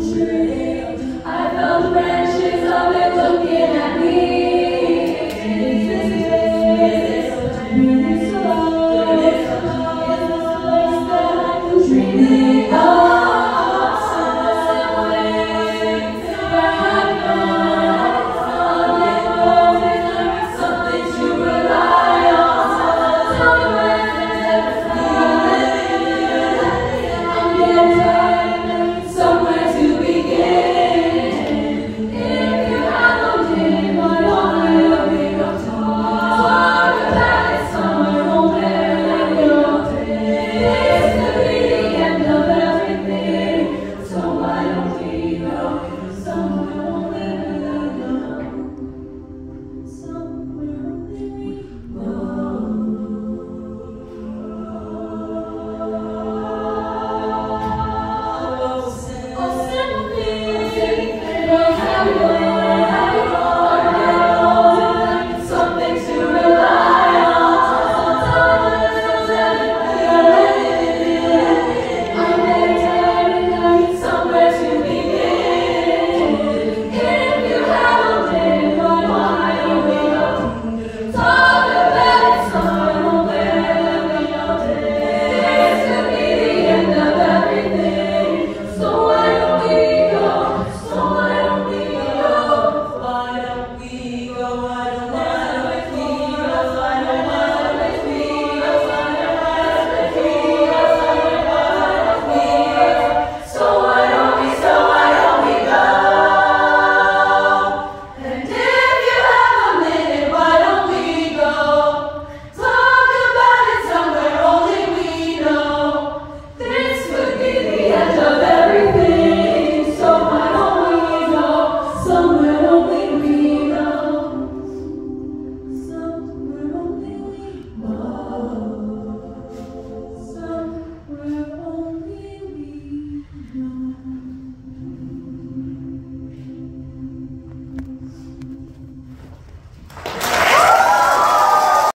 shame.